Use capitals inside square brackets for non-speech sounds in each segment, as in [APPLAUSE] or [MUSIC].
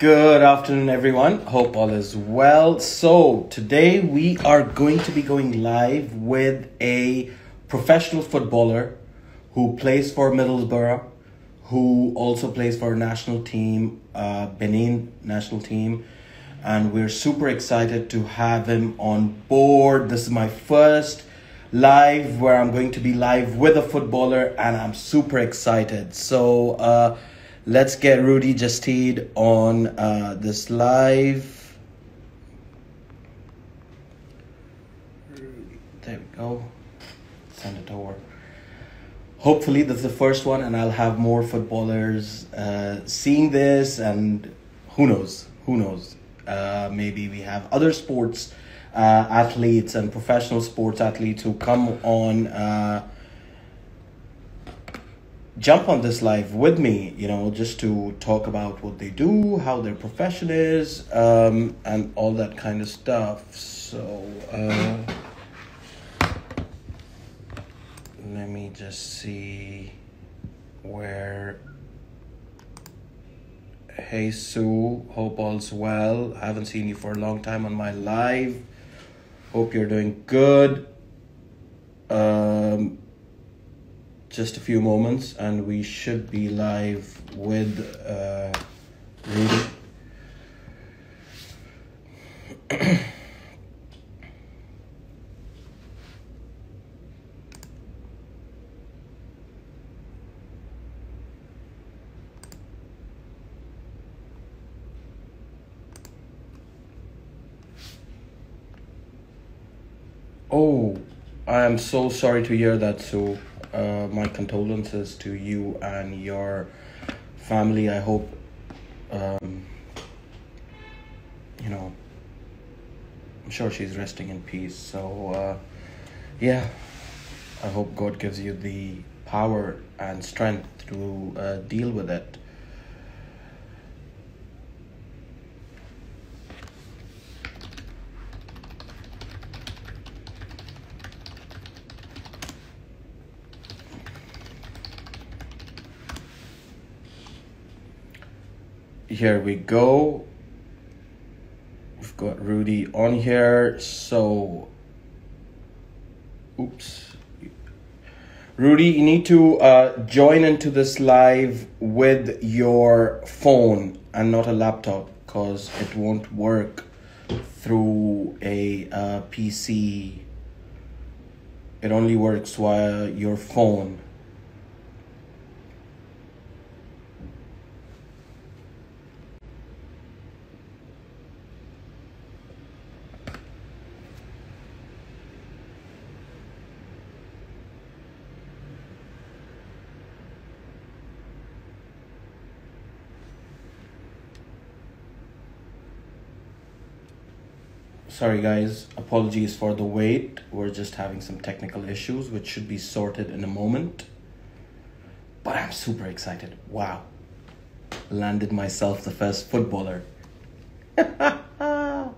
Good afternoon, everyone. Hope all is well. So, today we are going to be going live with a professional footballer who plays for Middlesbrough, who also plays for national team, uh, Benin national team. And we're super excited to have him on board. This is my first live where I'm going to be live with a footballer, and I'm super excited. So, uh, let's get Rudy Gestede on uh, this live. There we go. Send it over. Hopefully, that's the first one, and I'll have more footballers uh, seeing this, and who knows? Who knows? Uh, maybe we have other sports uh, athletes and professional sports athletes who come on uh, jump on this live with me you know just to talk about what they do how their profession is um, and all that kind of stuff. So uh, let me just see where hey sue hope all's well. I haven't seen you for a long time on my live. Hope you're doing good. Um, just a few moments, and we should be live with uh, Rudy. Oh, I am so sorry to hear that. So, uh, my condolences to you and your family. I hope, um, you know, I'm sure she's resting in peace. So, uh, yeah, I hope God gives you the power and strength to uh, deal with it. Here we go. We've got Rudy on here so oops. Rudy you need to uh, join into this live with your phone and not a laptop because it won't work through a uh, PC it only works via your phone Sorry, guys. Apologies for the wait. We're just having some technical issues, which should be sorted in a moment. But I'm super excited. Wow. Landed myself the first footballer. [LAUGHS] I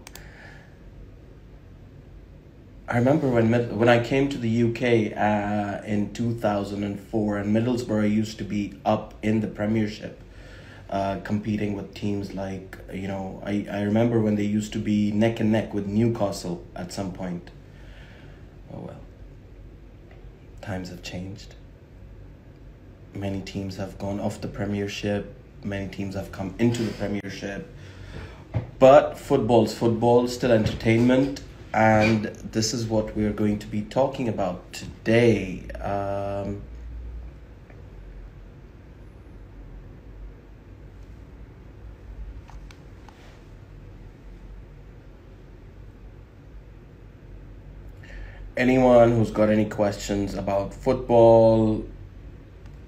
remember when when I came to the UK uh, in 2004, and Middlesbrough used to be up in the Premiership uh, competing with teams like you know I, I remember when they used to be neck and neck with Newcastle at some point. Oh well. Times have changed. Many teams have gone off the Premiership. Many teams have come into the Premiership. But football's football, still entertainment, and this is what we're going to be talking about today. Um, anyone who's got any questions about football,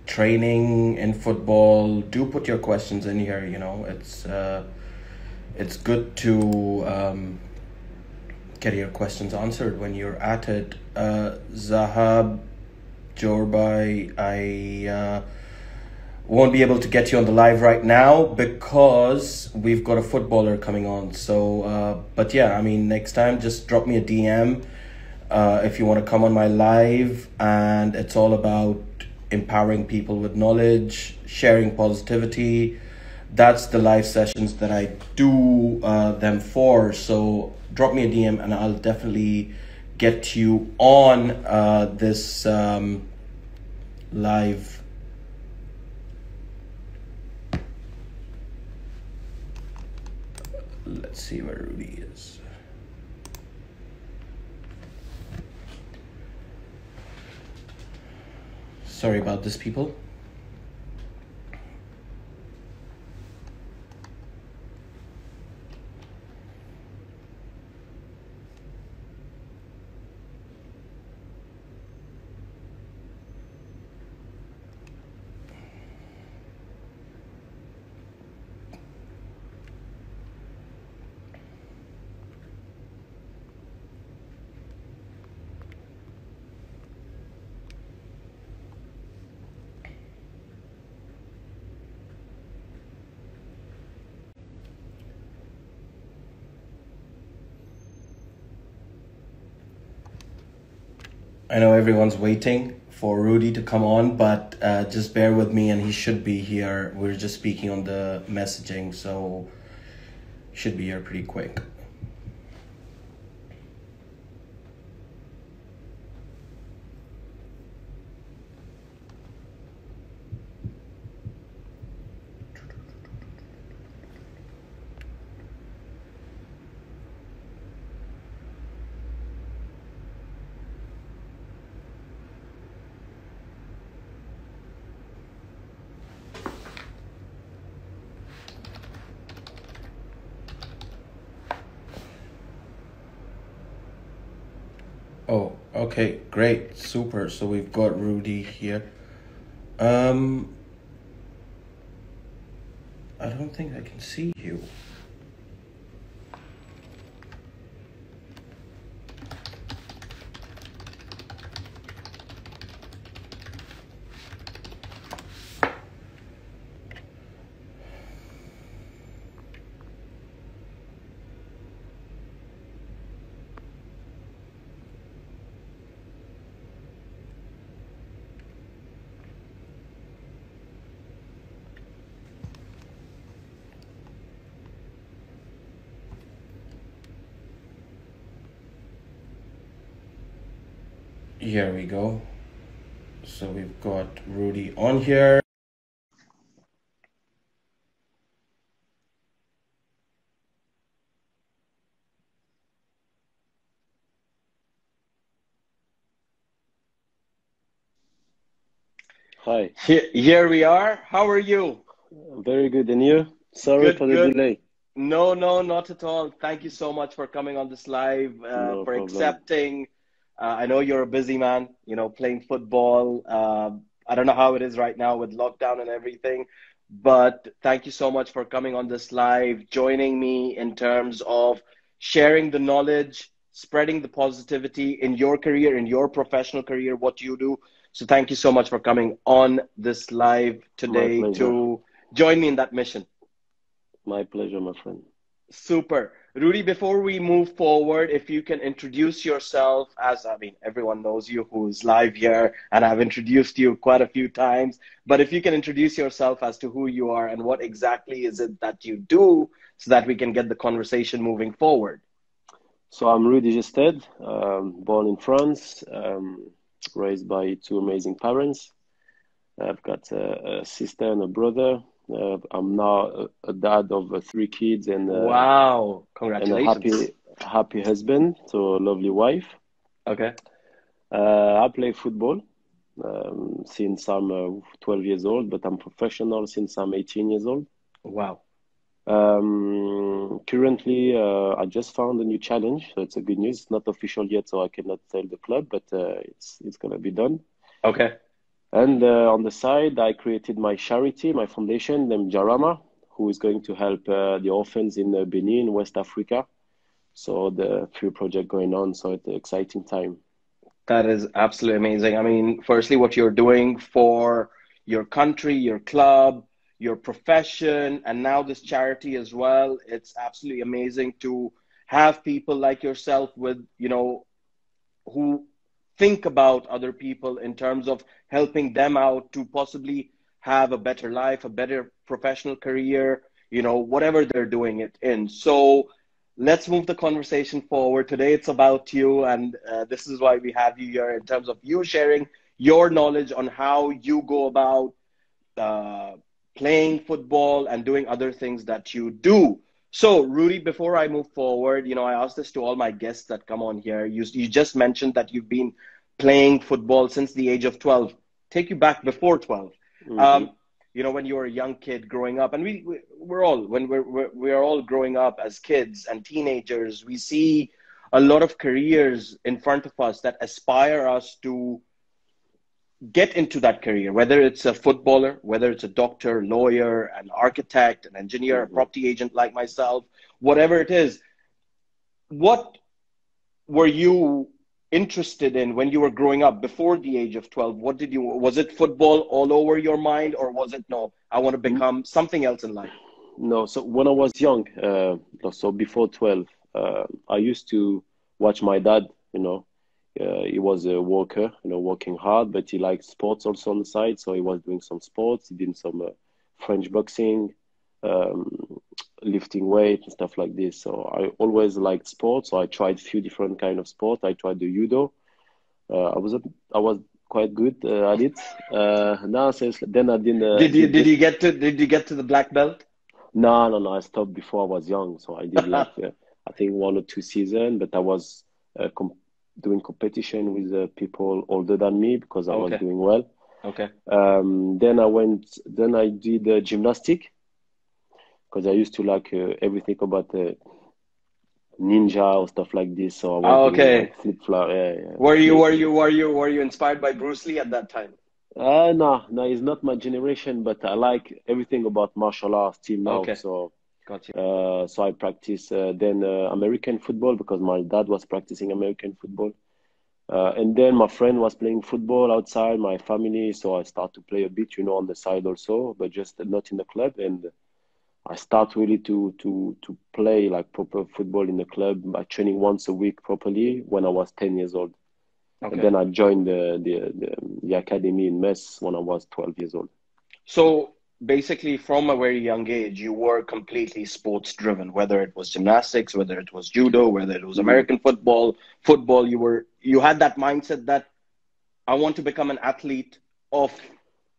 training in football, do put your questions in here. You know, it's uh, it's good to um, get your questions answered when you're at it. Uh, Zahab Jorbai, I. Uh, won't be able to get you on the live right now because we've got a footballer coming on so uh, but yeah i mean next time just drop me a dm uh, if you want to come on my live, and it's all about empowering people with knowledge, sharing positivity, that's the live sessions that I do uh, them for. So drop me a DM and I'll definitely get you on uh, this um, live. Let's see where Rudy is. Sorry about this, people. I know everyone's waiting for Rudy to come on, but uh, just bear with me and he should be here. We're just speaking on the messaging, so should be here pretty quick. Oh, okay, great, super. So we've got Rudy here. Um, I don't think I can see you. Here we go. So we've got Rudy on here. Hi. Here, here we are. How are you? Very good. And you? Sorry Good, for the good. delay. No, no, not at all. Thank you so much for coming on this live, uh, No for problem. accepting. Uh, I know you're a busy man, you know, playing football. Uh, I don't know how it is right now with lockdown and everything, but thank you so much for coming on this live, joining me in terms of sharing the knowledge, spreading the positivity in your career, in your professional career, what you do. So thank you so much for coming on this live today to join me in that mission. My pleasure, my friend. Super. Rudy, before we move forward, if you can introduce yourself as, I mean, everyone knows you who's live here, and I've introduced you quite a few times, but if you can introduce yourself as to who you are and what exactly is it that you do so that we can get the conversation moving forward. So I'm Rudy Gestede, um, born in France, um, raised by two amazing parents. I've got a, a sister and a brother. Uh, I'm now a, a dad of uh, three kids and, uh, wow. and a happy happy husband, so a lovely wife. Okay. Uh, I play football um, since I'm uh, 12 years old, but I'm professional since I'm 18 years old. Wow. Um, currently, uh, I just found a new challenge, so it's a good news. It's not official yet, so I cannot tell the club, but uh, it's it's gonna be done. Okay. And uh, on the side, I created my charity, my foundation named Jarama, who is going to help uh, the orphans in uh, Benin, West Africa. So the few project going on, so it's an exciting time. That is absolutely amazing. I mean, firstly, what you're doing for your country, your club, your profession, and now this charity as well. It's absolutely amazing to have people like yourself with, you know, who think about other people in terms of helping them out to possibly have a better life, a better professional career, you know, whatever they're doing it in. So let's move the conversation forward. Today it's about you, and uh, this is why we have you here in terms of you sharing your knowledge on how you go about uh, playing football and doing other things that you do. So, Rudy, before I move forward, you know, I ask this to all my guests that come on here. You, you just mentioned that you've been playing football since the age of 12. Take you back before 12. Mm-hmm. Um, you know, when you were a young kid growing up, and we, we we're all when we're, we're we're all growing up as kids and teenagers, we see a lot of careers in front of us that aspire us to get into that career, whether it's a footballer, whether it's a doctor, lawyer, an architect, an engineer, mm-hmm. a property agent like myself, whatever it is. What were you interested in when you were growing up before the age of 12? What did you, was it football all over your mind or was it, no, I want to mm-hmm. become something else in life? No, so when I was young, uh, so before 12, uh, I used to watch my dad, you know, uh, he was a worker, you know, working hard, but he liked sports also on the side. So he was doing some sports. He did some uh, French boxing, um, lifting weight and stuff like this. So I always liked sports. So I tried a few different kind of sport. I tried the judo. Uh, I was a, I was quite good uh, at it. Uh, now since then I didn't. Uh, did you did you get to did you get to the black belt? No, no, no. I stopped before I was young. So I did [LAUGHS] like I think one or two seasons, but I was. Comp- doing competition with uh, people older than me because I okay. was doing well. Okay. Um, then I went. Then I did uh, gymnastic because I used to like uh, everything about the ninja or stuff like this. So I was oh, okay. Like, flip flop. Yeah, yeah. Were you were you were you were you inspired by Bruce Lee at that time? Uh no, no, it's not my generation, but I like everything about martial arts team now. Okay. So Got you. Uh, so I practice uh, then uh, American football because my dad was practicing American football. Uh, and then my friend was playing football outside my family, so I start to play a bit, you know, on the side also, but just not in the club. And I start really to to to play like proper football in the club by training once a week properly when I was ten years old. Okay. And then I joined the, the the the academy in Metz when I was twelve years old. So basically from a very young age you were completely sports driven whether it was gymnastics whether it was judo whether it was mm-hmm. american football football you were you had that mindset that i want to become an athlete of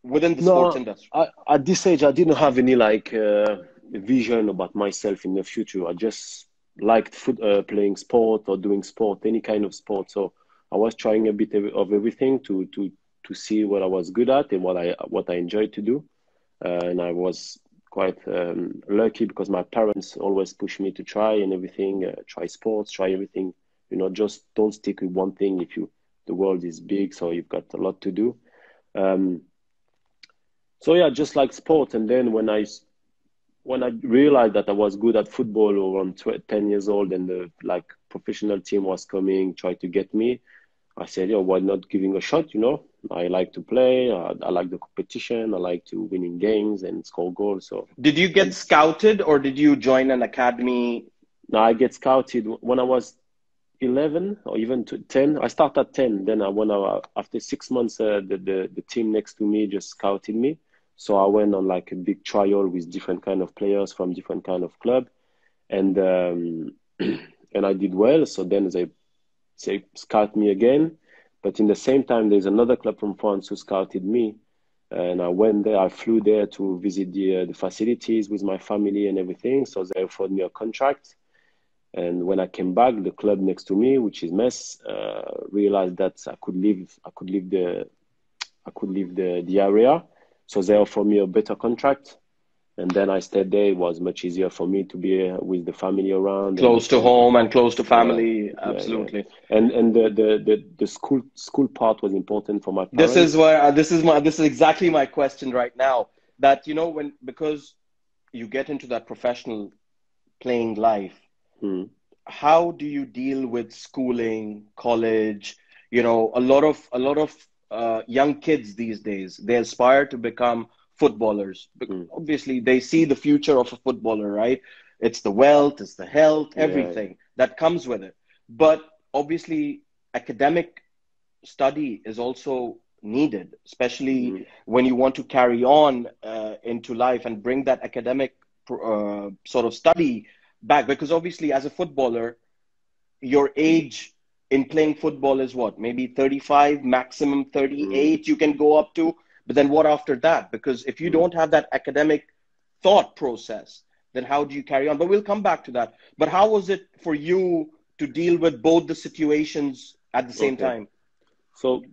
within the no, sports industry. I, at this age i didn't have any like uh, vision about myself in the future. I just liked foot, uh, playing sport or doing sport any kind of sport. So i was trying a bit of everything to to to see what i was good at and what i what i enjoyed to do and I was quite um, lucky because my parents always pushed me to try and everything, uh, try sports, try everything. You know, just don't stick with one thing. If you the world is big, so you've got a lot to do. Um, so yeah, just like sport. And then when I when I realized that I was good at football around 10 years old and the like professional team was coming, try to get me, I said, yeah, why not giving a shot, you know? I like to play. I, I, like the competition. I like to win in games and score goals. So, did you get scouted or did you join an academy? No, I get scouted when I was eleven or even ten. I started at ten. Then I when I, after six months, uh, the, the the team next to me just scouted me. So I went on like a big trial with different kind of players from different kind of club, and um, [CLEARS THROAT] and I did well. So then they they scout me again but in the same time, there's another club from France who scouted me, and I went there. I flew there to visit the uh, the facilities with my family and everything. So they offered me a contract. And when I came back, the club next to me, which is Metz, uh, realized that I could leave. I could leave the, I could leave the the area. So they offered me a better contract and then I stayed there. It was much easier for me to be uh, with the family around, close to home and close to family. Yeah, Absolutely. Yeah, yeah. And and the, the, the the school school part was important for my. Parents. This is where uh, this is my this is exactly my question right now. That you know when because you get into that professional playing life, hmm. how do you deal with schooling, college? You know, a lot of a lot of uh, young kids these days they aspire to become footballers. Mm. Obviously, they see the future of a footballer, right? It's the wealth, it's the health, everything yeah. that comes with it. But obviously, academic study is also needed, especially mm. when you want to carry on uh, into life and bring that academic uh, sort of study back because obviously as a footballer, your age in playing football is what maybe 35 maximum 38 mm. you can go up to but then what after that because if you mm. don't have that academic thought process then how do you carry on but we'll come back to that but how was it for you to deal with both the situations at the same okay. time so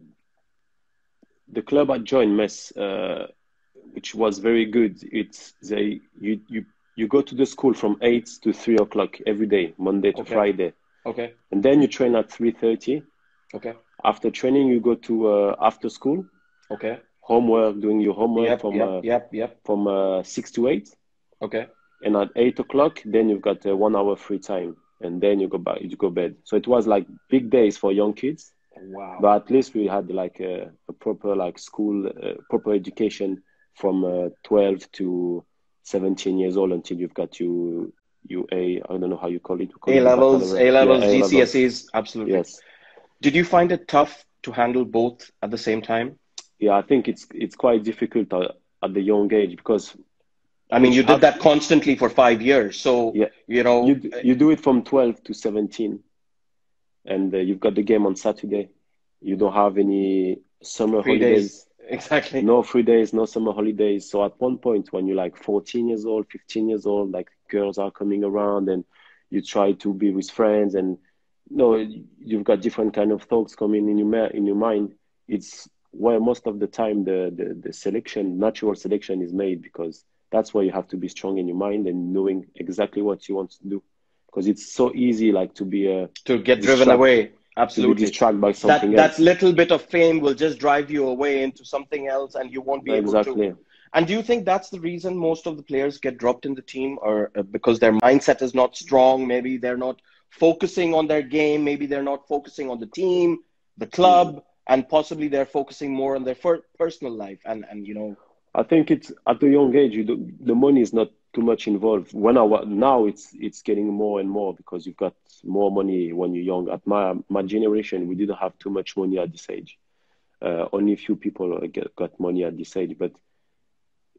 the club i joined Metz uh, which was very good it's they you you you go to the school from 8 to 3 o'clock every day monday to okay. friday Okay. And then you train at 3.30. Okay. After training, you go to uh, after school. Okay. Homework, doing your homework yep, from yep, uh, yep, yep. from uh, six to eight. Okay. And at eight o'clock, then you've got uh, one hour free time, and then you go back, you go bed. So it was like big days for young kids. Wow. But at least we had like a, a proper like school, uh, proper education from uh, 12 to 17 years old until you've got you UA, I don't know how you call it. A levels, A levels, yeah, GCSEs, absolutely. Yes. Did you find it tough to handle both at the same time? Yeah, I think it's it's quite difficult at, at the young age because. I mean, you did that constantly for five years, so yeah, you know you you do it from twelve to seventeen, and uh, you've got the game on Saturday. You don't have any summer Three holidays. Days. Exactly. No free days, no summer holidays. So at one point, when you're like 14 years old, 15 years old, like girls are coming around and you try to be with friends and you know you've got different kind of thoughts coming in your in your mind it's where most of the time the, the the selection natural selection is made because that's where you have to be strong in your mind and knowing exactly what you want to do because it's so easy like to be a to get driven away absolutely distracted by something that, else. that little bit of fame will just drive you away into something else and you won't be exactly. able to and do you think that's the reason most of the players get dropped in the team, or uh, because their mindset is not strong? Maybe they're not focusing on their game. Maybe they're not focusing on the team, the club. And possibly they're focusing more on their personal life. And and you know, I think it's at a young age. You do, the money is not too much involved. When I now it's it's getting more and more because you've got more money when you're young. At my my generation, we didn't have too much money at this age. Uh, only a few people get, got money at this age, but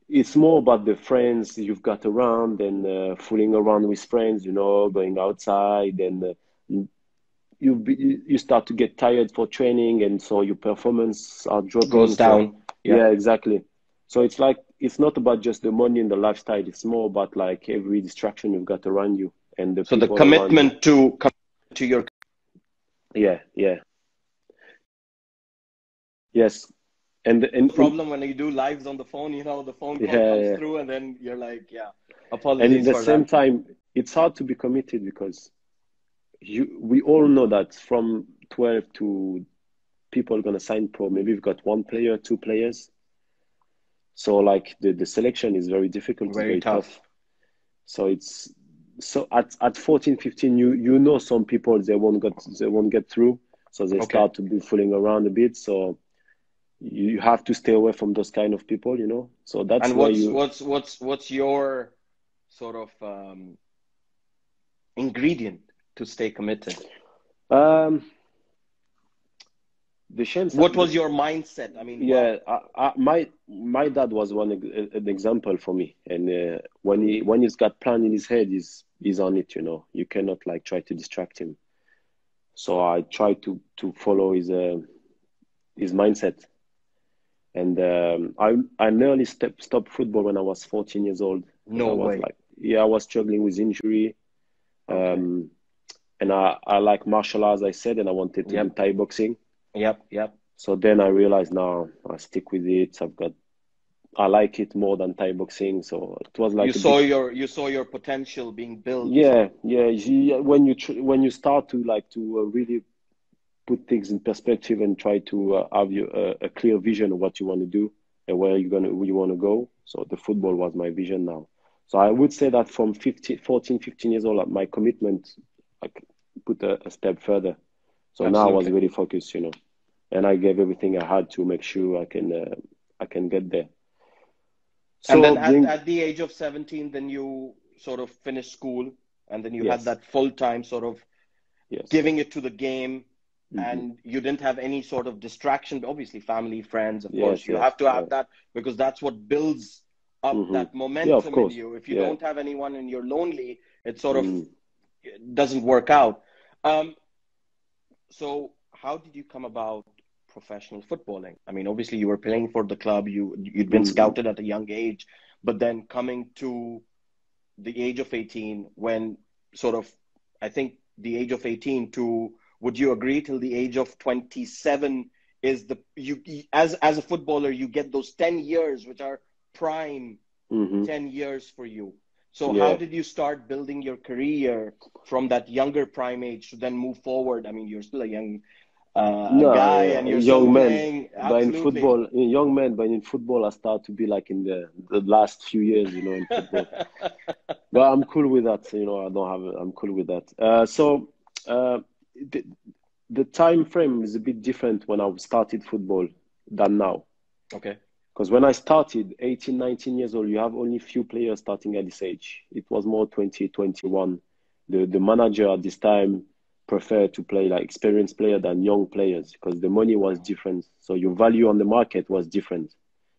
it's more about the friends you've got around and uh, fooling around with friends, you know, going outside and uh, you be, you start to get tired for training and so your performance are dropping goes down. So, yeah. yeah, exactly. So it's like it's not about just the money and the lifestyle. It's more about like every distraction you've got around you and the so the commitment to to your yeah yeah yes and and problem when you do lives on the phone you know the phone call yeah, comes yeah. through and then you're like yeah apologies and at the same that. time it's hard to be committed because you we all know that from 12 to people are going to sign pro maybe we've got one player two players. So like the, the selection is very difficult very, very tough. tough. So it's so at, at 14 15 you you know some people they won't get they won't get through. So they okay. start to be fooling around a bit. So you have to stay away from those kind of people you know? So that's and what's you... what's what's what's your sort of um, ingredient to stay committed? Um the shame what was your mindset? I mean yeah I, I, my my dad was one an example for me. And uh, when he when he's got plan in his head he's he's on it you know. You cannot like try to distract him. So i try to to follow his uh, his mindset. And um, I I nearly step, stopped football when I was 14 years old. No way. Like, yeah, I was struggling with injury, okay. um, and I I like martial arts. I said, and I wanted to yep. do Thai boxing. Yep, yep. So then I realized now I stick with it. I've got I like it more than Thai boxing. So it was like you saw big... your you saw your potential being built. Yeah, yeah. When you when you start to like to uh, really put things in perspective and try to uh, have you, uh, a clear vision of what you want to do and where you're gonna where you want to go. So the football was my vision now. So I would say that from 15, 14, 15 years old, my commitment I put a, a step further. So Absolutely. now I was really focused, you know, and I gave everything I had to make sure I can uh, I can get there. So and then at, bring... at, the age of 17, then you sort of finished school and then you yes. had that full time sort of yes. giving it to the game Mm-hmm. and you didn't have any sort of distraction obviously family friends of yes, course you have to have that because that's what builds up Mhm. that Yeah, momentum of in you. If you Yeah. don't have anyone and you're lonely, it sort of Mm. doesn't work out. Um, so how did you come about professional footballing? I mean, obviously you were playing for the club, you you'd been scouted at a young age, but then coming to the age of 18 when sort of I think the age of 18 to would you agree till the age of 27 is the you as as a footballer you get those 10 years which are prime Mhm. 10 years for you. So Yeah. how did you start building your career from that younger prime age to then move forward? I mean, you're still a young uh, No, guy yeah, and you're young still man. playing. But in football, in young man, but in football, I start to be like in the the last few years, you know, in football. [LAUGHS] but I'm cool with that. You know, I don't have. I'm cool with that. Uh, so uh, the the time frame is a bit different when I started football than now. okay. Because when I started, 18, 19 years old, you have only few players starting at this age. It was more 20, 21. The the manager at this time preferred to play like experienced player than young players because the money was different. So your value on the market was different.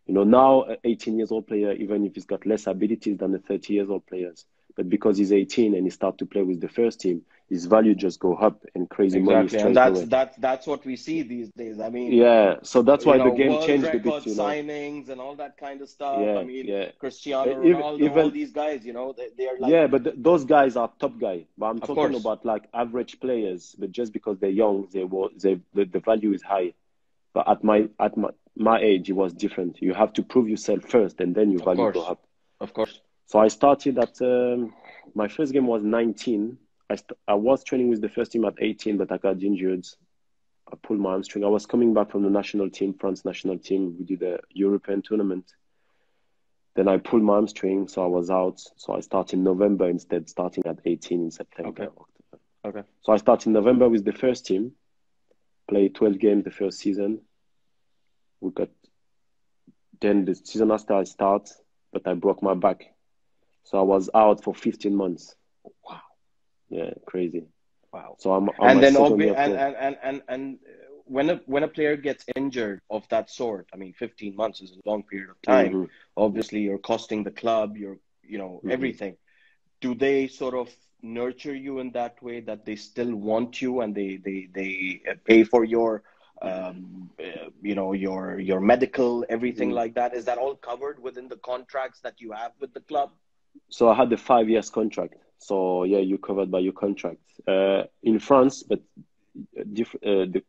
You know, now 18 years old player, even if he's got less abilities than the 30 years old players, but because he's 18 and he start to play with the first team, his value just go up and crazy money Exactly. straight And that's away. that's that's what we see these days. I mean, Yeah, so that's why know, the game changed a bit, you know. signings and all that kind of stuff. Yeah, I mean, yeah. Cristiano Uh, even- Ronaldo, all these guys, you know, they, they are like yeah, but th- those guys are top guy. But I'm talking course. about like average players. But just because they're young, they were they the, the value is high. But at my at my my age, it was different. You have to prove yourself first, and then your Of value go up. of course. So I started at um, my first game was 19. I st- I was training with the first team at 18, but I got injured. I pulled my hamstring. I was coming back from the national team, France national team. We did a European tournament. Then I pulled my hamstring, so I was out. So I started in November instead, starting at 18 in September. Okay. Okay. So I started in November with the first team, played 12 games the first season. We got then the season after I start, but I broke my back, so I was out for 15 months. Wow. Yeah, crazy. Wow. So I'm, I'm and then obvi- and, and and and and uh, when a when a player gets injured of that sort, I mean, 15 months is a long period of time. Mhm. Obviously, you're costing the club, you're you know Mhm. everything. Do they sort of nurture you in that way that they still want you and they they they uh, pay for your um, uh, you know your your medical everything Mhm. like that? Is that all covered within the contracts that you have with the club? So I had a five years contract. So yeah, you're covered by your contract. Uh, in France, but diff- uh, the,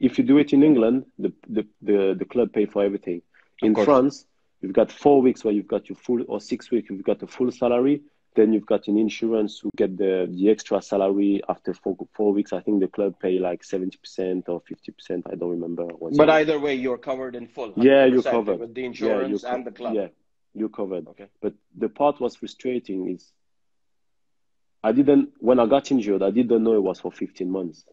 if you do it in England, the, the, the, the club pay for everything. In. France, you've got four weeks where you've got your full, or six weeks, you've got a full salary. Then you've got an insurance to get the, the extra salary after four, four weeks. I think the club pay like 70% or 50%. I don't remember. what's But it. either way, you're covered in full. Yeah, you're covered. with the Yeah, insurance co- and the club. Yeah, you're covered. Okay. But the part was frustrating is I didn't when I got injured, I didn't know it was for 15 months.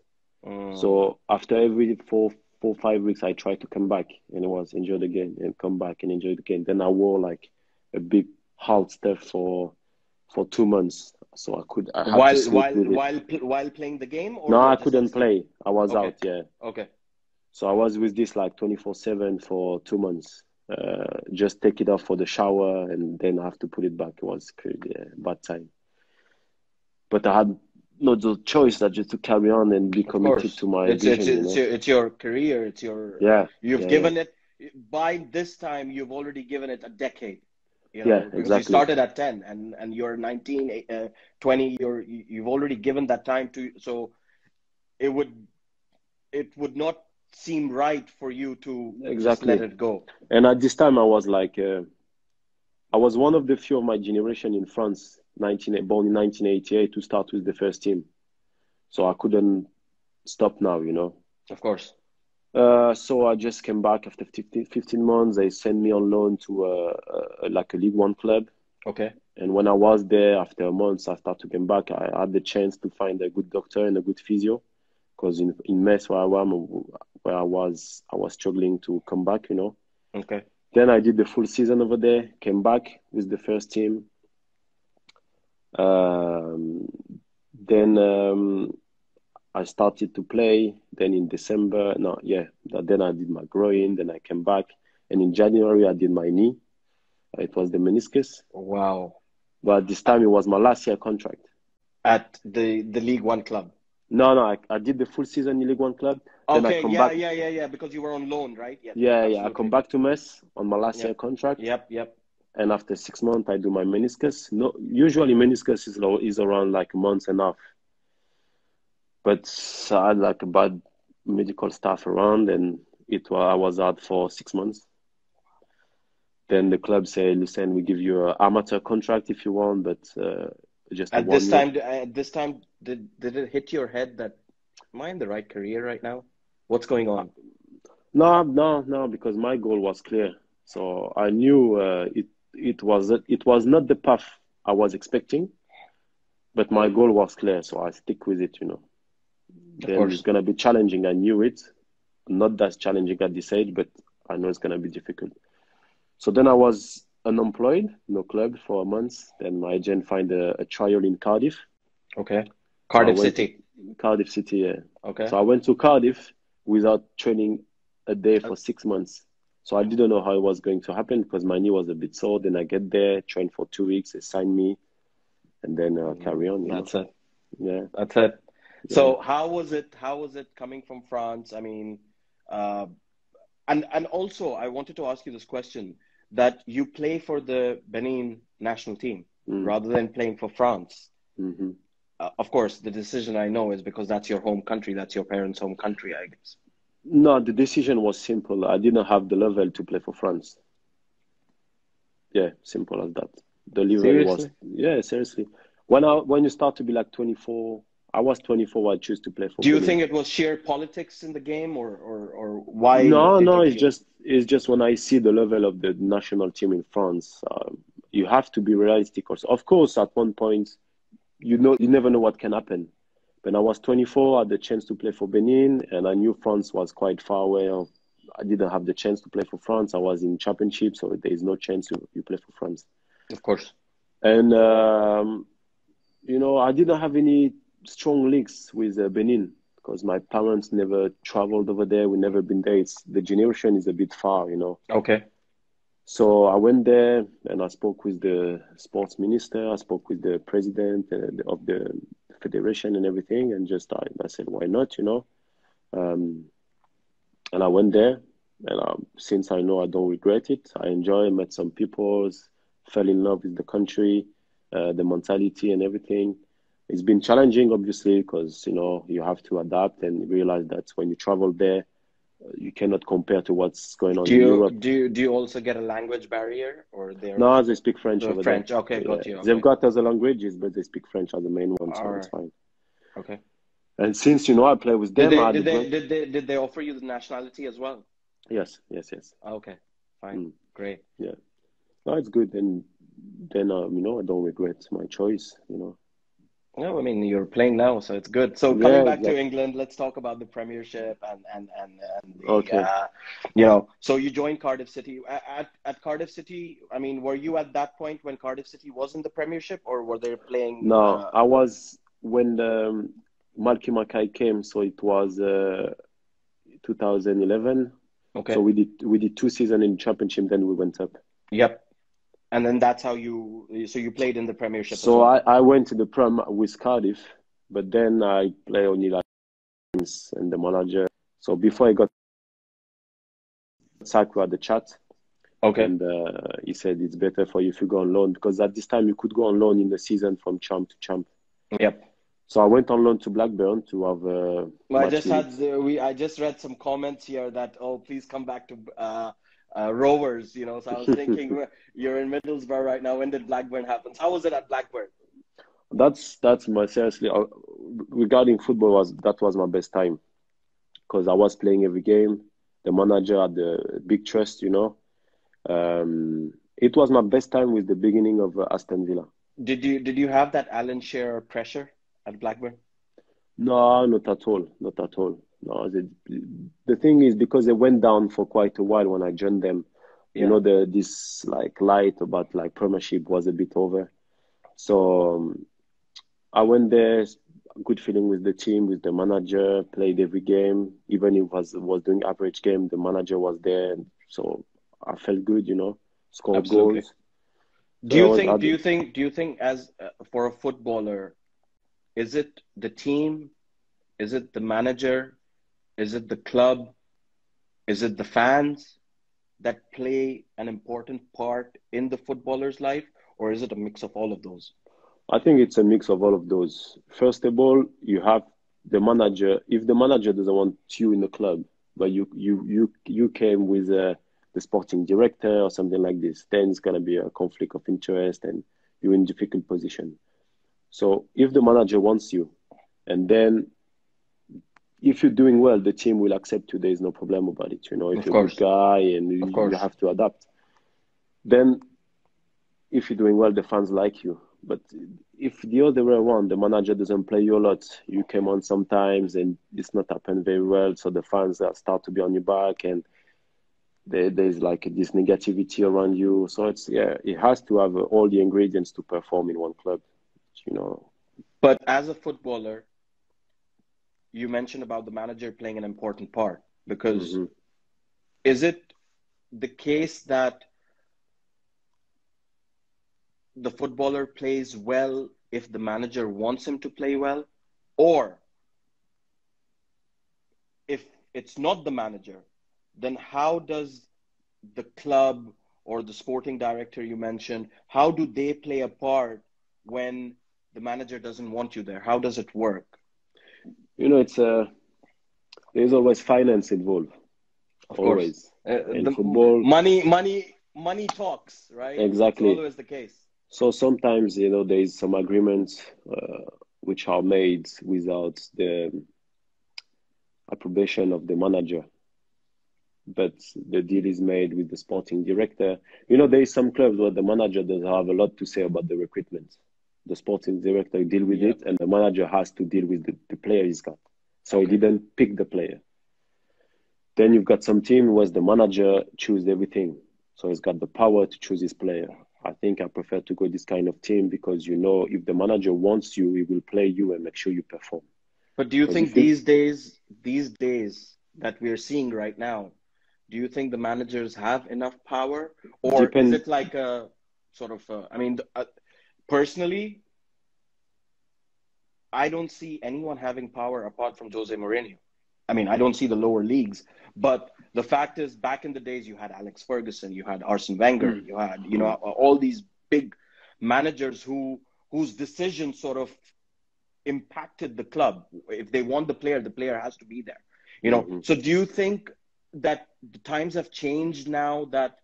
Mm. So after every four, four, five weeks, I tried to come back and I was injured again and come back and injured again. Then I wore like a big hard stuff for for two months. So I could I had while while it. while pl- while playing the game, or no, I couldn't play. I was Okay. out. Yeah. Okay. So I was with this like 24 7 for two months. Uh, just take it off for the shower and then I have to put it back. It was crazy, yeah, bad time. But I had no the choice that just to carry on and be committed to my It's vision. it's you know? your, it's your career. It's your Yeah, you've yeah, given it by this time. You've already given it a decade. You know, Yeah, because exactly. you started at 10 and and you're 19, uh, 20. You're you've already given that time to. So it would it would not seem right for you to Exactly. let it go. And at this time, I was like, uh, I was one of the few of my generation in France, 19, born in 1988, to start with the first team. So I couldn't stop now, you know. Of course. Uh, so I just came back after 15, 15 months. They sent me on loan to uh, uh, like a League One club. Okay. And when I was there, after a month, I started to come back. I had the chance to find a good doctor and a good physio, because in in Metz where I am, where I was, I was struggling to come back. You know. Okay. Then I did the full season over there. Came back with the first team. Um, then um, I started to play. Then in December, no, yeah, then I did my groin. Then I came back, and in January I did my knee. It was the meniscus. Wow. But this time it was my last year contract. At the, the League One club? No, no, I, I did the full season in League One club. Okay, yeah, back... yeah, yeah, yeah, because you were on loan, right? Yes, yeah, absolutely. yeah. I come back to Metz on my last yep. year contract. Yep, yep. And after six months, I do my meniscus. No, usually meniscus is low, is around like months and a half. But I had like a bad medical staff around, and it was I was out for six months. Then the club said, "Listen, we give you an amateur contract if you want, but uh, just at this time. At this time, did did it hit your head that am I in the right career right now? What's going on? No, no, no, because my goal was clear. So I knew uh, it. It was it was not the path I was expecting, but my goal was clear. So I stick with it. You know, of then course. it's gonna be challenging. I knew it. Not that challenging at this age, but I know it's gonna be difficult. So then I was unemployed, no club for a month. Then my agent find a, a trial in Cardiff. Okay. Cardiff so City. Cardiff City, yeah. Okay. So I went to Cardiff without training a day for six months. So I didn't know how it was going to happen because my knee was a bit sore. Then I get there, train for two weeks, they sign me, and then uh, carry on. That's know? it. Yeah, that's it. Yeah. So how was it? How was it coming from France? I mean, uh, and and also I wanted to ask you this question: that you play for the Benin national team mm. rather than playing for France. Mm-hmm. Uh, of course, the decision I know is because that's your home country, that's your parents' home country, I guess. No, the decision was simple. I didn't have the level to play for France. Yeah, simple as that. The level seriously? was yeah, seriously. When I when you start to be like 24, I was 24. I choose to play for. Do you think it was sheer politics in the game, or or, or why? No, no. It's just it's just when I see the level of the national team in France, um, you have to be realistic. Also, of course, at one point, you know, you never know what can happen. When I was 24, I had the chance to play for Benin, and I knew France was quite far away. I didn't have the chance to play for France. I was in championship, so there is no chance you, you play for France. Of course. And um, you know, I didn't have any strong links with uh, Benin because my parents never traveled over there. We never been there. It's the generation is a bit far, you know. Okay. So I went there and I spoke with the sports minister. I spoke with the president uh, of the federation and everything, and just I, I said, why not, you know? Um, and I went there, and um, since I know I don't regret it, I enjoy. Met some people, fell in love with the country, uh, the mentality, and everything. It's been challenging, obviously, because you know you have to adapt and realize that when you travel there you cannot compare to what's going on do you, in Europe. Do you, do you also get a language barrier or they No, they speak French over French, there. okay, got you. Okay. They've got other languages, but they speak French as the main one, so it's fine. Okay. And since you know I play with them, did they, did they, did they, did they offer you the nationality as well? Yes, yes, yes. Okay, fine, mm. great. Yeah, no, it's good, and then um, you know I don't regret my choice. You know. No, I mean you're playing now, so it's good. So coming yeah, back to England, let's talk about the Premiership and and and, and the, okay. Uh, you know, so you joined Cardiff City at at Cardiff City. I mean, were you at that point when Cardiff City was in the Premiership, or were they playing? No, uh, I was when um, Malky Mackay came, so it was uh, 2011. Okay. So we did we did two seasons in Championship, then we went up. Yep and then that's how you so you played in the Premiership. So well. I, I went to the Prem with Cardiff, but then I play only like and the manager. So before I got sacked, we had the chat. Okay. And uh, he said it's better for you if you go on loan because at this time you could go on loan in the season from champ to champ. Yep. So I went on loan to Blackburn to have. Uh, well, I just had the, we. I just read some comments here that oh please come back to uh, uh, Rovers, you know. So I was thinking, you're in Middlesbrough right now. When did Blackburn happen? How was it at Blackburn? That's that's my seriously uh, regarding football was that was my best time because I was playing every game. The manager had the big trust, you know. Um, it was my best time with the beginning of uh, Aston Villa. Did you did you have that Alan Shearer pressure at Blackburn? No, not at all. Not at all. No, the, the thing is because they went down for quite a while when I joined them. Yeah. You know, the this like light about like Premiership was a bit over. So um, I went there, good feeling with the team, with the manager. Played every game, even if was was doing average game. The manager was there, so I felt good. You know, scored Absolutely. goals. Do you think? Do you think? Do you think as uh, for a footballer, is it the team? Is it the manager? Is it the club? Is it the fans that play an important part in the footballer's life, or is it a mix of all of those? I think it's a mix of all of those. First of all, you have the manager. If the manager doesn't want you in the club, but you you you you came with a the sporting director or something like this, then it's going to be a conflict of interest and you're in difficult position. So if the manager wants you, and then if you're doing well, the team will accept you. There is no problem about it. You know, if of you're course. a good guy and you, you have to adapt, then if you're doing well, the fans like you. But if the other way around, the manager doesn't play you a lot, you came on sometimes and it's not happened very well, so the fans start to be on your back and there, there's like this negativity around you. So it's yeah, it has to have all the ingredients to perform in one club, you know. But as a footballer, you mentioned about the manager playing an important part because mm-hmm. is it the case that the footballer plays well if the manager wants him to play well? Or if it's not the manager then how does the club or the sporting director you mentioned how do they play a part when the manager doesn't want you there? How does it work you know it's a uh, there's always finance involved. Of always. Uh, in football. money money money talks right? Exactly. it's always the case. So sometimes you know there is some agreements uh, which are made without the approbation of the manager. But the deal is made with the sporting director. You know, there is some clubs where the manager does have a lot to say about the recruitment. The sporting director deal with it, and the manager has to deal with the, the player he's got. So okay. he didn't pick the player. Then you've got some team where the manager choose everything. So he's got the power to choose his player. I think I prefer to go this kind of team because you know if the manager wants you, he will play you and make sure you perform. But do you think these days, these days that we're seeing right now, do you think the managers have enough power, or is it like a sort of? A, I mean, uh, personally, I don't see anyone having power apart from Jose Mourinho. I mean, I don't see the lower leagues, but the fact is, back in the days, you had Alex Ferguson, you had Arsene Wenger, mm. you had you know all these big managers who whose decisions sort of impacted the club. If they want the player, the player has to be there. You know. Mm-hmm. So, do you think that the times have changed now that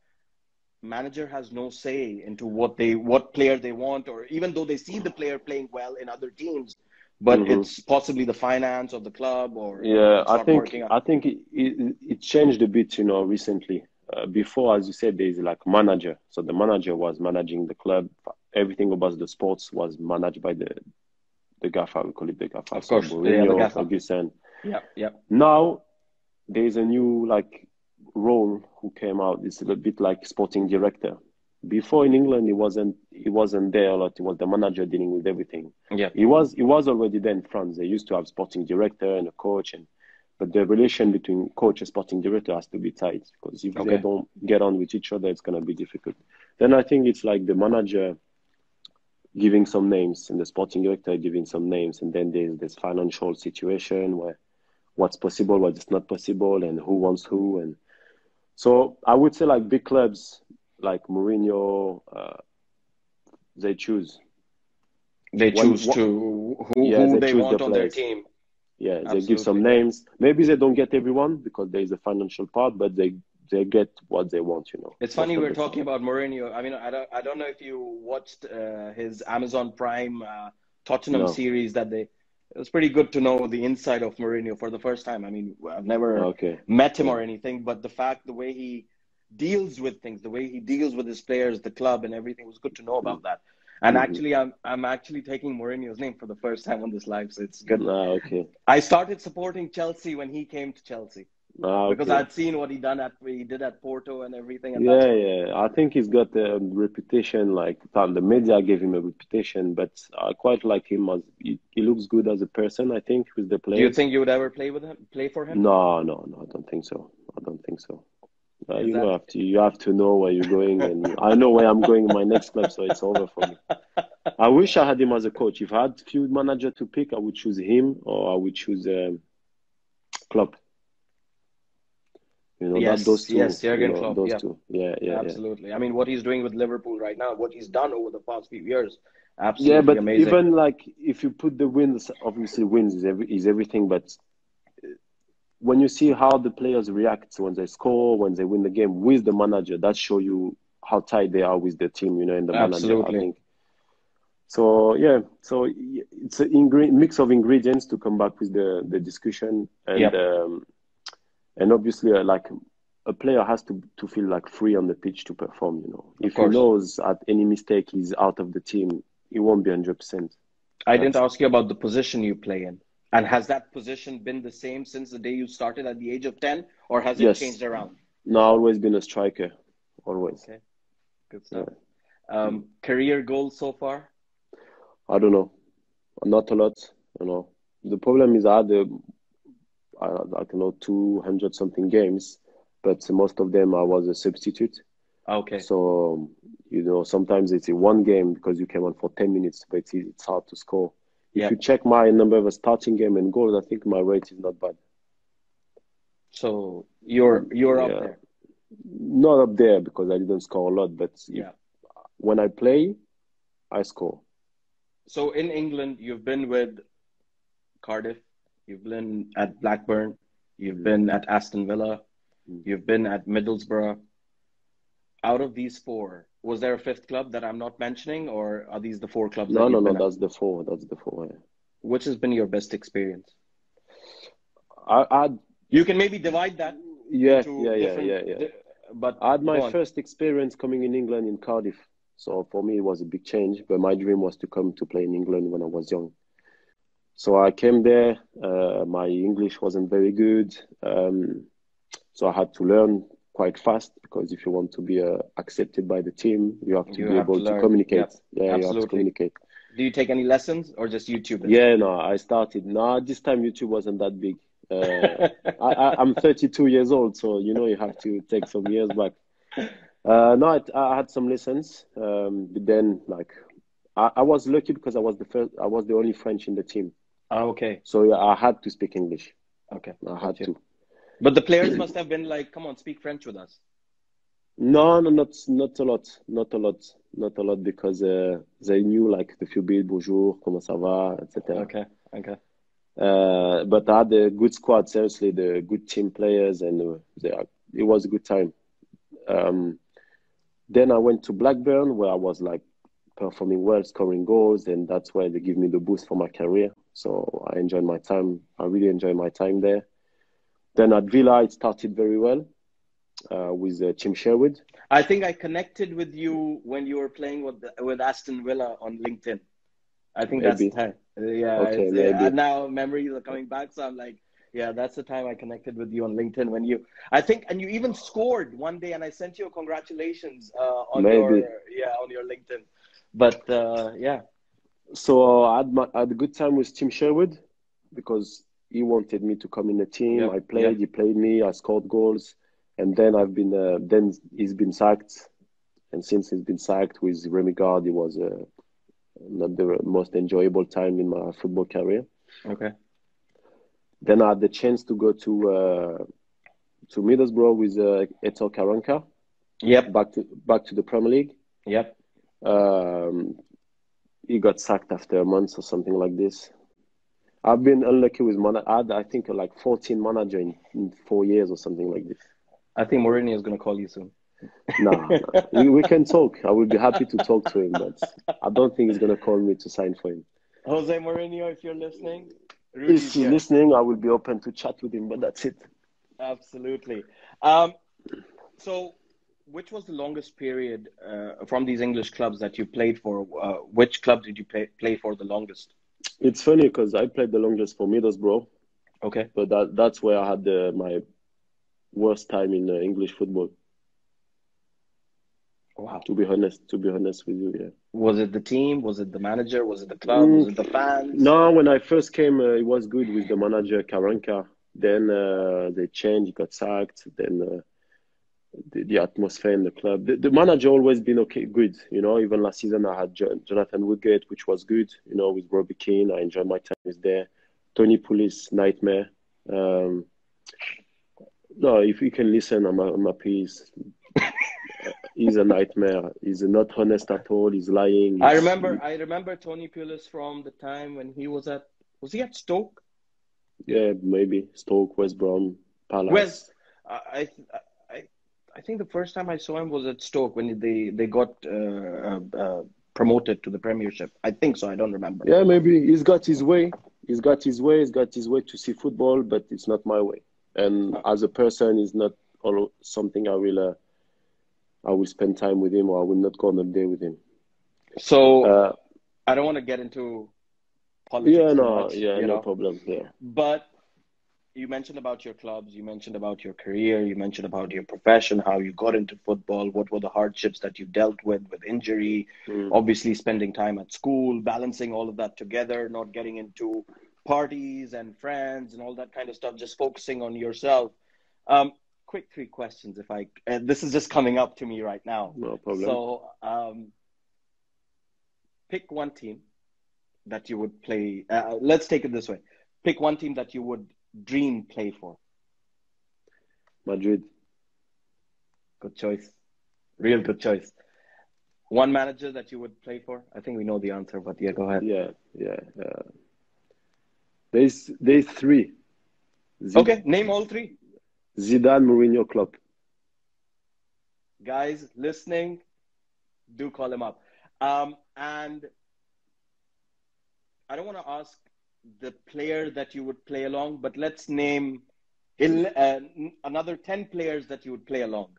manager has no say into what they what player they want or even though they see the player playing well in other teams but mm-hmm. it's possibly the finance of the club or yeah i think i think it, it, it, changed a bit you know recently. Uh, before as you said there's like manager. So the manager was managing the club. Everything about the sports was managed by the the gaffer we call it the gaffer of course so Mourinho, yeah, the Ferguson. yeah yeah. Now there's a new like role who came out. It's a bit like sporting director. Before in England, he wasn't he wasn't there a lot. He was the manager dealing with everything. Yeah, he was he was already there in France. They used to have sporting director and a coach, and but the relation between coach and sporting director has to be tight because if okay. they don't get on with each other, it's gonna be difficult. Then I think it's like the manager giving some names and the sporting director giving some names, and then there's this financial situation where what's possible, what's not possible, and who wants who. And so I would say like big clubs like Mourinho, uh, they choose. They choose what, to who, yeah, who they, they want the on their team. Yeah, Absolutely. they give some names. Maybe they don't get everyone because there is a financial part, but they they get what they want. You know. It's funny we're talking about Mourinho. I mean, I don't I don't know if you watched uh, his Amazon Prime uh, Tottenham no. series that they it was pretty good to know the inside of Mourinho for the first time. I mean, I've never okay. met him or anything, but the fact, the way he deals with things, the way he deals with his players, the club, and everything was good to know about that. And mm-hmm. actually, I'm I'm actually taking Mourinho's name for the first time on this live, so it's good. Ah, okay. I started supporting Chelsea when he came to Chelsea. Ah, okay. Because I'd seen what he done at he did at Porto and everything. And yeah, yeah. I think he's got a reputation. Like the media gave him a reputation, but I quite like him as he, he looks good as a person. I think with the players. Do you think you would ever play with him? Play for him? No, no, no. I don't think so. I don't think so. Uh, you that- have to you have to know where you're going, and I know where I'm going in my next club, so it's over for me. [LAUGHS] I wish I had him as a coach. If I had few manager to pick, I would choose him or I would choose um, Klopp. You know, Yes, those two. yes, Jurgen you know, Klopp, those yeah. two. Yeah, yeah, yeah. absolutely. I mean, what he's doing with Liverpool right now, what he's done over the past few years, absolutely Yeah, but amazing. even like if you put the wins, obviously wins is every, is everything. But when you see how the players react when they score, when they win the game with the manager, that show you how tight they are with the team. You know, and the manager. Absolutely. I think. So yeah, so it's a ingre- mix of ingredients to come back with the the discussion, and Yep. um, and obviously uh, like a player has to to feel like free on the pitch to perform. You know, if he knows at any mistake he's out of the team, he won't be hundred percent. I didn't ask you about the position you play in. And has that position been the same since the day you started at the age of 10, or has it Yes. changed around? No, always been a striker, always. Okay. Good stuff. Um, career goals so far? I don't know, not a lot. You know, the problem is I had a, I, I don't know two hundred something games, but most of them I was a substitute. Okay. So you know, sometimes it's in one game because you came on for ten minutes, but it's, it's hard to score. If Yeah. you check my number of a starting game and goals, I think my rate is not bad. So you're you're up there. Not up there because I didn't score a lot, but Yeah. when I play, I score. So in England, you've been with Cardiff, you've been at Blackburn, you've been at Aston Villa, you've been at Middlesbrough. Out of these four, was there a fifth club that I'm not mentioning, or are these the four clubs? No, no, no. at? That's the four. That's the four. Yeah. Which has been your best experience? I, I You can maybe divide that. yeah, into yeah, yeah, yeah, yeah. but I had my first experience coming in England in Cardiff. So for me, it was a big change. But my dream was to come to play in England when I was young. So I came there. Uh, my English wasn't very good. Um, so I had to learn quite fast because if you want to be uh, accepted by the team, you have to You be have able to, learn. communicate. Yep. Yeah, you have to Absolutely. communicate. Do you take any lessons or just YouTube? Yeah, no, I started. No, this time YouTube wasn't that big. Uh, I, I'm 32 years old, so you know you have to take some years back. Uh, no, I, I had some lessons, um, but then like I, I was lucky because I was the first, I was the only French in the team, Ah, okay. so yeah, I had to speak English. Okay. I had Gotcha. to. But the players must have been like, come on, speak French with us. No, no, not not a lot, not a lot, not a lot because uh, they knew like the few bit bonjour, comment ça va, etc. Okay. Okay. Uh, but I had a good squad, seriously, the good team players, and uh, they are, it was a good time. Um, then I went to Blackburn, where I was like performing well, scoring goals, and that's where they give me the boost for my career. So I enjoyed my time. I really enjoyed my time there. Then at Villa, it started very well uh, with uh, Tim Sherwood. I think I connected with you when you were playing with with Aston Villa on LinkedIn. I think that's the time. Yeah. Okay, maybe. now memories are coming back, so I'm like, yeah, that's the time I connected with you on LinkedIn when you. I think, and you even scored one day, and I sent you a congratulations uh, on Maybe. your yeah on your LinkedIn. But uh, yeah, So I had, my, I had a good time with Tim Sherwood because he wanted me to come in the team. Yeah, I played, yeah. he played me, I scored goals, and then I've been uh, then he's been sacked, and since he's been sacked with Rémi Garde, it was uh, not the most enjoyable time in my football career. okay, Then I had the chance to go to uh, to Middlesbrough with uh, Aitor Karanka yep, back to back to the Premier League. yep. Um, he got sacked after a month or something like this. I've been unlucky with man. I had, I think, like 14 manager in, in four years or something like this. I think Mourinho is gonna call you soon. No, no. we, we can talk. I would be happy to talk to him, but I don't think he's gonna call me to sign for him. Jose Mourinho, if you're listening, If Rudy's he's listening, I will be open to chat with him. But that's it. Absolutely. Um, so, which was the longest period uh, from these English clubs that you played for? Uh, which club did you play, play for the longest? It's funny because I played the longest for Middlesbrough, Okay. but that that's where I had the, my worst time in uh, English football. Wow. To be honest, to be honest with you, yeah. Was it the team? Was it the manager? Was it the club? Was it the fans? No, when I first came, uh, it was good with the manager Karanka. Then uh, they changed, he got sacked. Then the, the atmosphere in the club. The, the, manager always been okay, good. You know, even last season I had Jonathan Woodgate, which was good. You know, with Robbie Keane, I enjoyed my time with there. Tony Pulis, nightmare. Um, no, if you can listen, I'm, I'm happy. He's, [LAUGHS] he's a nightmare. He's not honest at all. He's lying. He's, I remember. I remember Tony Pulis from the time when he was at. Was he at Stoke? Yeah, maybe Stoke, West Brom, Palace. West. I, I, I think the first time I saw him was at Stoke when they they got uh, uh, uh, promoted to the Premiership. I think so. I don't remember. Yeah, maybe he's got his way. He's got his way. He's got his way to see football, but it's not my way. And as a person, it's not all something I will. Uh, I will spend time with him, or I will not go on a day with him. So uh, I don't want to get into politics. Yeah, no, much, yeah, no know? problem. Yeah, but you mentioned about your clubs, you mentioned about your career, you mentioned about your profession, how you got into football, what were the hardships that you dealt with with injury, mm. obviously spending time at school, balancing all of that together, not getting into parties and friends and all that kind of stuff, just focusing on yourself. Um, quick three questions, if I. Uh, this is just coming up to me right now. No problem. So, um, pick one team that you would play. Uh, let's take it this way: pick one team that you would dream play for? Madrid. Good choice. Real good choice. One manager that you would play for? I think we know the answer, but yeah, go ahead. Yeah, yeah. Uh, there's there's three. Zid- okay, name all three. Zidane, Mourinho, Klopp. Guys listening, do call him up. Um, and I don't want to ask the player that you would play along, but let's name uh, another 10 players that you would play along.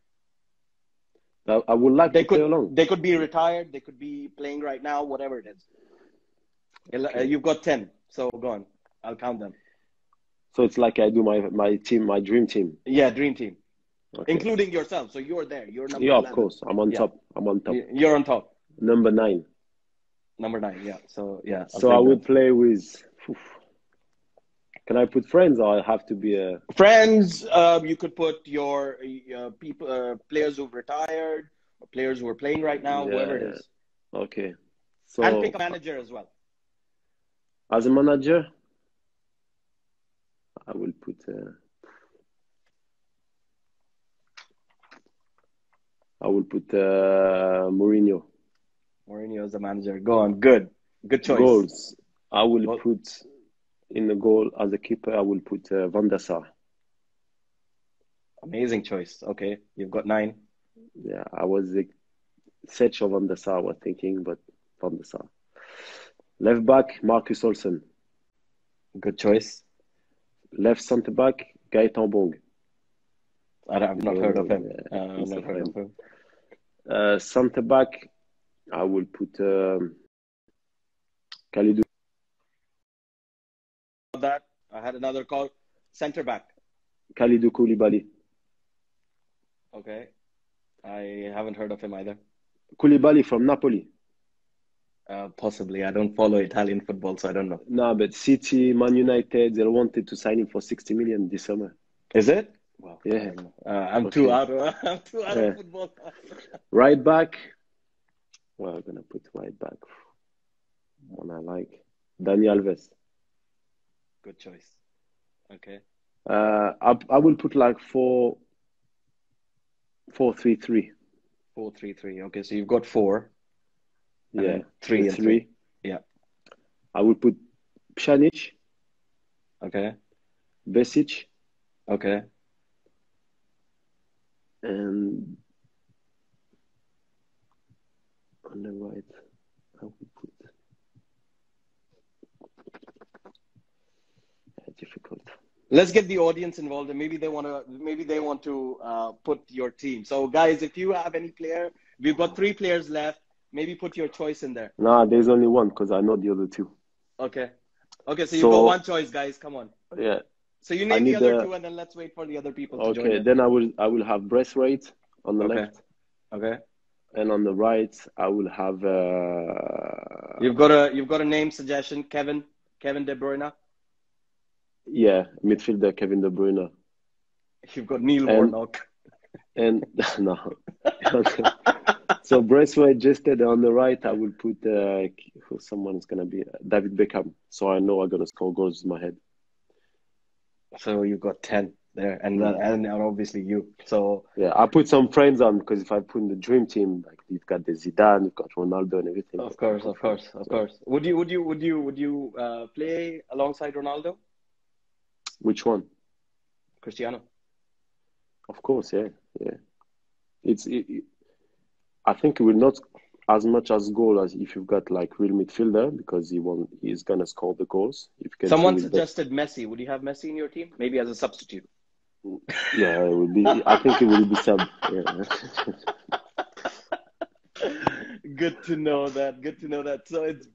I would like they to could, play along. They could be retired, they could be playing right now, whatever it is. Okay. You've got 10, so go on. I'll count them. So it's like I do my my team, my dream team. Yeah, dream team, okay. including yourself. So you're there. You're number. Yeah, 11. of course. I'm on yeah. top. I'm on top. You're on top. Number nine. Number nine. Yeah. So yeah. I'll so I would that. play with can I put friends, or I have to be a friends? Um, you could put your uh, people, uh, players who've retired, or players who are playing right now, yeah, whoever it is. Okay. So and pick a manager as well. As a manager, I will put. Uh, I will put uh, Mourinho. Mourinho as a manager. Go on. Good. Good choice. Goals. I will well, put in the goal as a keeper, I will put uh, Van der Sar. Amazing choice. Okay, you've got nine. Yeah, I was the search of Van der Sar, I was thinking, but Van der Sar. Left back, Marcus Olsen. Good choice. Left centre back, Gaëtan Bong. I've not heard of him. Uh, I've not heard of him. Uh, centre back, I will put um. I had another call. Center back. Kalidou Koulibaly. Okay. I haven't heard of him either. Koulibaly from Napoli. Uh, possibly. I don't follow Italian football, so I don't know. No, but City, Man United, they wanted to sign him for 60 million this summer. Is it? Well, yeah. Uh, I'm okay. too out of [LAUGHS] I'm too out yeah. of football. [LAUGHS] right back. Well, I'm gonna put right back. One I like. Dani Alves. Good choice. Okay. Uh, I I will put like four, four three three. Four three three. Okay, so you've got four. Yeah, three and three. three. Yeah. I will put Pjanic. Okay. Besic. Okay. And on the right, I will put difficult. Let's get the audience involved, and maybe they want to. Maybe they want to uh, put your team. So, guys, if you have any player, we've got three players left. Maybe put your choice in there. Nah, there's only one because I know the other two. Okay. Okay, so you've so, got one choice, guys. Come on. Yeah. So you name the other two, and then let's wait for the other people to okay, join. Okay, then I will I will have Braithwaite on the okay. left. Okay. And on the right, I will have. Uh... You've got a you've got a name suggestion, Kevin Kevin De Bruyne. Yeah, midfielder Kevin De Bruyne. You've got Neil and, Warnock. And [LAUGHS] no. so Braithwaite just said on the right, I will put uh, someone is gonna be David Beckham. So I know I'm gonna score goals in my head. So you've got ten there, and mm. and obviously you. So yeah, I put some friends on because if I put in the dream team, like you've got the Zidane, you've got Ronaldo, and everything. Of course, of course, of course. Would you would you would you would you uh, play alongside Ronaldo? Which one? Cristiano. Of course, yeah, yeah. It's. It, it, I think it will not as much as goal as if you've got like real midfielder because he won't. He's gonna score the goals. If you can Someone suggested Messi. Would you have Messi in your team? Maybe as a substitute. [LAUGHS] Yeah, it would be. I think it will be sub. Yeah. [LAUGHS] [LAUGHS] Good to know that. Good to know that. So it's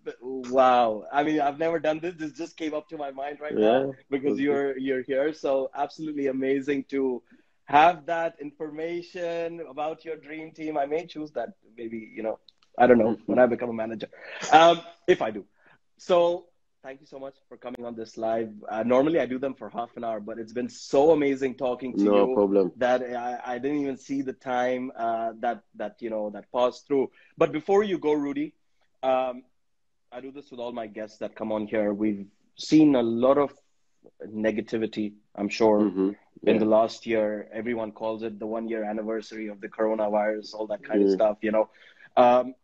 wow. I mean, I've never done this. This just came up to my mind right yeah, now because you're you're here. So absolutely amazing to have that information about your dream team. I may choose that maybe, you know, I don't know when I become a manager, um, if I do. So thank you so much for coming on this live. Uh, normally I do them for half an hour, but it's been so amazing talking to no you. No problem. That I, I didn't even see the time uh, that that you know that passed through. But before you go, Rudy, um, I do this with all my guests that come on here. We've seen a lot of negativity. I'm sure mm-hmm. yeah. in the last year, everyone calls it the one year anniversary of the coronavirus, all that kind of stuff. You know. Um,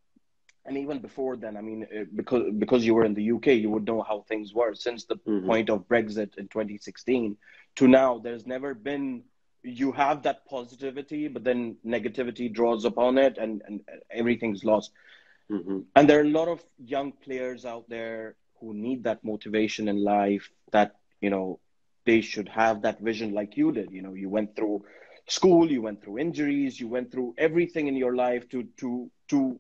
and even before then, I mean, uh, because because you were in the UK, you would know how things were since the mm-hmm. point of Brexit in 2016 to now. There's never been you have that positivity, but then negativity draws upon it, and and everything's lost. Mm-hmm. And there are a lot of young players out there who need that motivation in life. That you know they should have that vision like you did. You know, you went through school, you went through injuries, you went through everything in your life to to to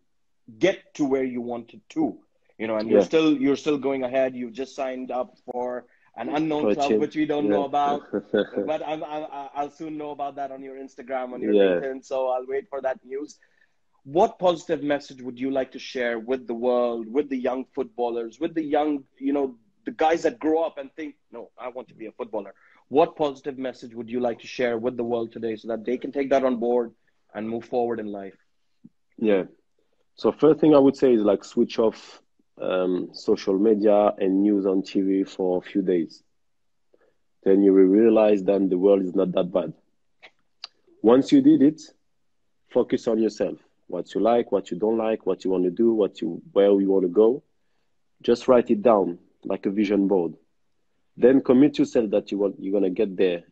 get to where you wanted to you know and you're still you're still going ahead you just signed up for an unknown Coaching. club which we don't yeah. know about [LAUGHS] but I'm, i will soon know about that on your instagram on your yeah. linkedin so i'll wait for that news what positive message would you like to share with the world with the young footballers with the young you know the guys that grow up and think no i want to be a footballer what positive message would you like to share with the world today so that they can take that on board and move forward in life yeah so first thing I would say is like switch off um, social media and news on TV for a few days. Then you will realize that the world is not that bad. Once you did it, focus on yourself. What you like, what you don't like, what you want to do, what you where you want to go. Just write it down like a vision board. Then commit yourself that you want you're gonna get there.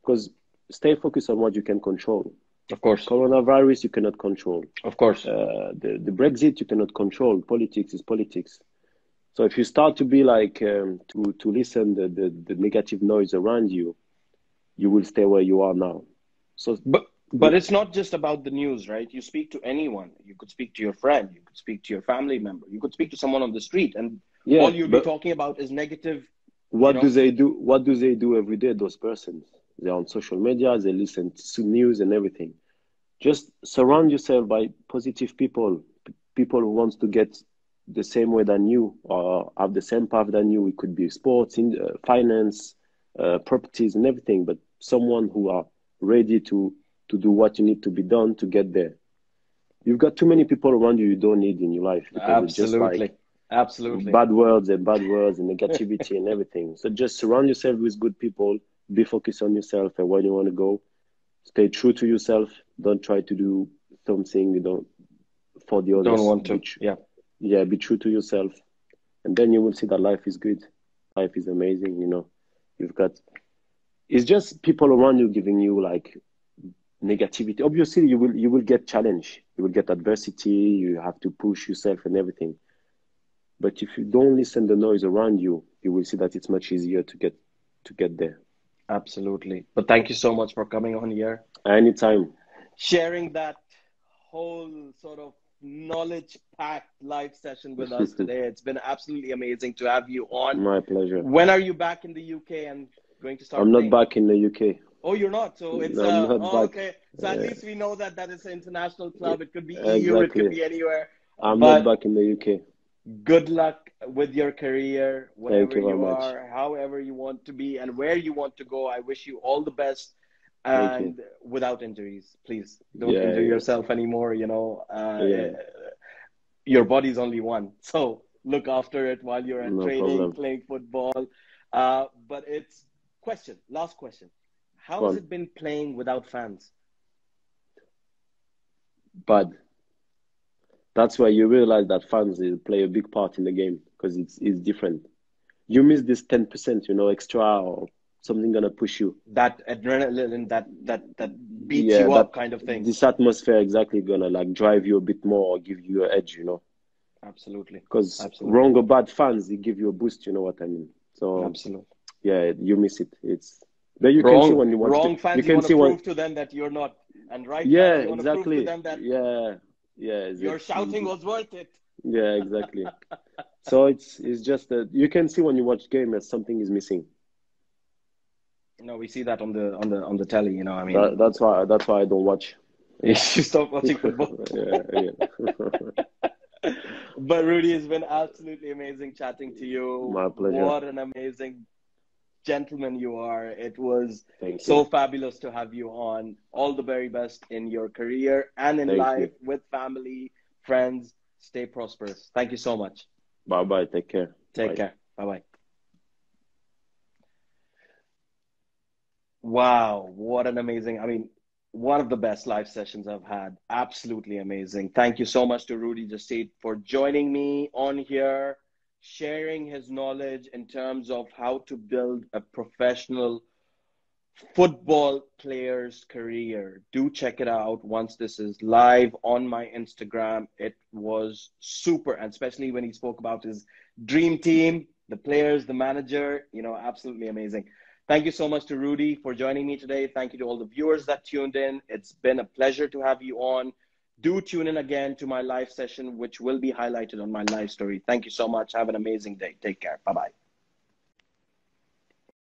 Because stay focused on what you can control. Of course. Coronavirus, you cannot control. Of course. Uh, the, the Brexit, you cannot control. Politics is politics. So if you start to be like, um, to, to listen the, the, the negative noise around you, you will stay where you are now. So, but, but it's not just about the news, right? You speak to anyone. You could speak to your friend. You could speak to your family member. You could speak to someone on the street, and yeah, all you'd be talking about is negative. What you know? do they do? What do they do every day? Those persons they're on social media, they listen to news and everything. Just surround yourself by positive people, people who wants to get the same way than you or have the same path than you. It could be sports, in, uh, finance, uh, properties, and everything. But someone who are ready to to do what you need to be done to get there. You've got too many people around you you don't need in your life. Absolutely. Like Absolutely. Bad words and bad words and negativity and everything. So just surround yourself with good people be focused on yourself and where you want to go. Stay true to yourself. Don't try to do something you don't for the others. Don't want to. yeah. Yeah. Be true to yourself, and then you will see that life is good. Life is amazing. You know, you've got. It's just people around you giving you like negativity. Obviously, you will you will get challenge. You will get adversity. You have to push yourself and everything. But if you don't listen to the noise around you, you will see that it's much easier to get to get there. Absolutely. But thank you so much for coming on here. Anytime. Sharing that whole sort of knowledge packed live session with us [LAUGHS] today. It's been absolutely amazing to have you on. My pleasure. When are you back in the UK and going to start? I'm playing? not back in the UK. Oh, you're not. So it's no, uh, oh, okay. So at least we know that that is an international club. It could be exactly. EU. It could be anywhere. I'm but not back in the UK. Good luck with your career, whatever you, you are, however you want to be, and where you want to go. I wish you all the best. and without injuries. Please don't yeah, injure yeah. yourself anymore. You know, uh, yeah. your body's only one, [LAUGHS] so look after it while you're at no training, problem. playing football. Uh, but it's question, last question. How has it been playing without fans? Bad. That's where you realize that fans play a big part in the game because it's it's different. You miss this ten percent, you know, extra or something gonna push you. That adrenaline, that that that beats yeah, you up, kind of thing. This atmosphere exactly gonna like drive you a bit more or give you an edge, you know. Absolutely. Because wrong or bad fans, they give you a boost. You know what I mean? So absolutely. Yeah, you miss it. It's but you wrong, can see when you watch wrong the, fans. You can you see prove when, to them that you're not, and right. Yeah, exactly. that yeah, yeah. Your shouting was worth it. Yeah, exactly. so it's it's just that you can see when you watch game that something is missing. No, we see that on the on the on the telly. You know, I mean, that, that's why that's why I don't watch. [LAUGHS] you stop watching [LAUGHS] football. yeah, yeah. [LAUGHS] but Rudy, it's been absolutely amazing chatting to you. My pleasure. What an amazing gentleman you are. It was so fabulous to have you on. All the very best in your career and in Thank life you. with family, friends. Stay prosperous. Thank you so much. Bye bye. Take care. Take bye. care. Bye bye. Wow, what an amazing, I mean, one of the best live sessions I've had. Absolutely amazing. Thank you so much to Rudy Gestede for joining me on here, sharing his knowledge in terms of how to build a professional football player's career. Do check it out once this is live on my Instagram. It was super, and especially when he spoke about his dream team, the players, the manager, you know, absolutely amazing. Thank you so much to Rudy for joining me today. Thank you to all the viewers that tuned in. It's been a pleasure to have you on. Do tune in again to my live session, which will be highlighted on my live story. Thank you so much. Have an amazing day. Take care. Bye bye.